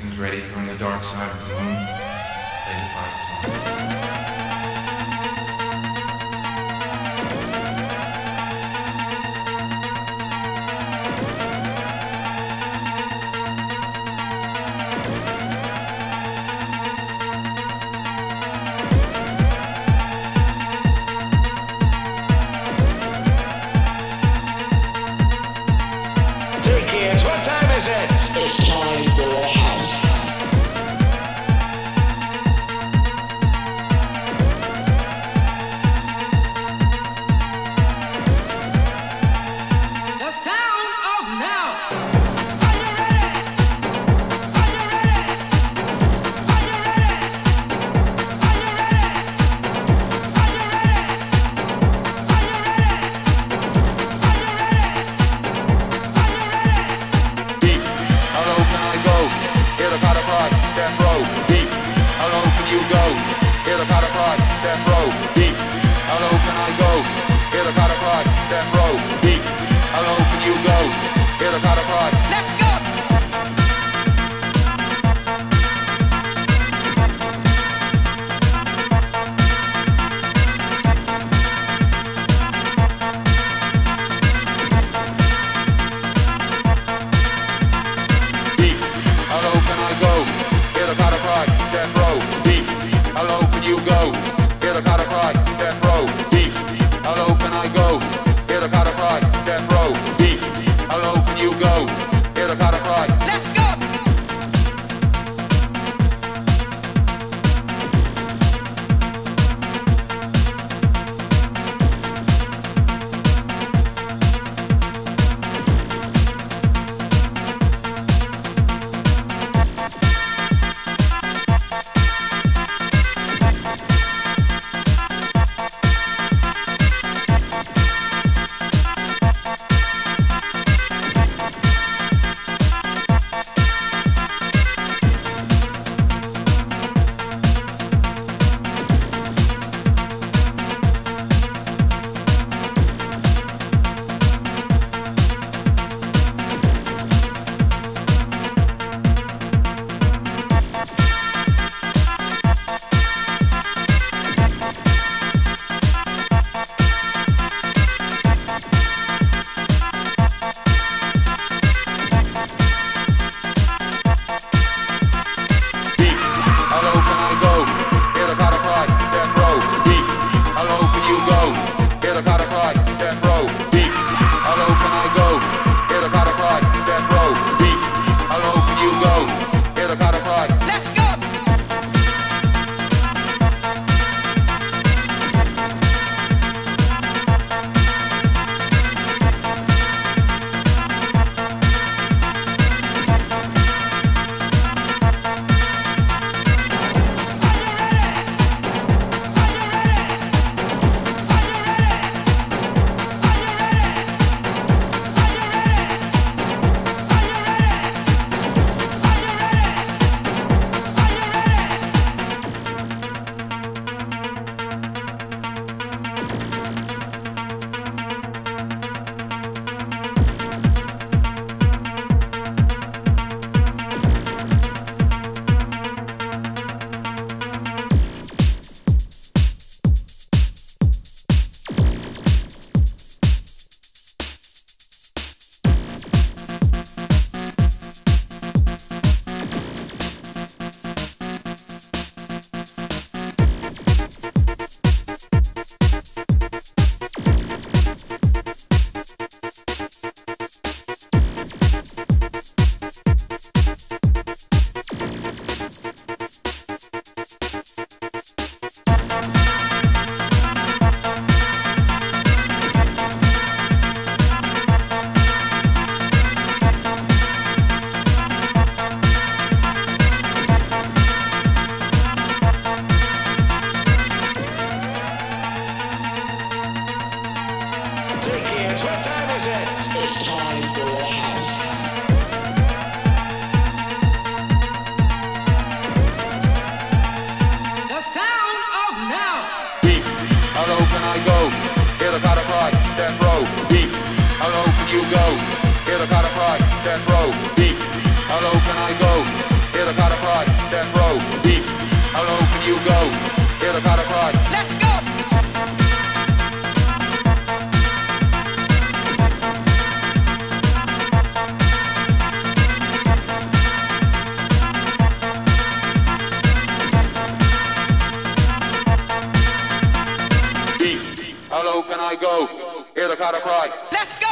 Everything's ready. You're on the dark side of the moon. Play the. It's time. roll. I go. I go? Hear the crowd cry. Let's go.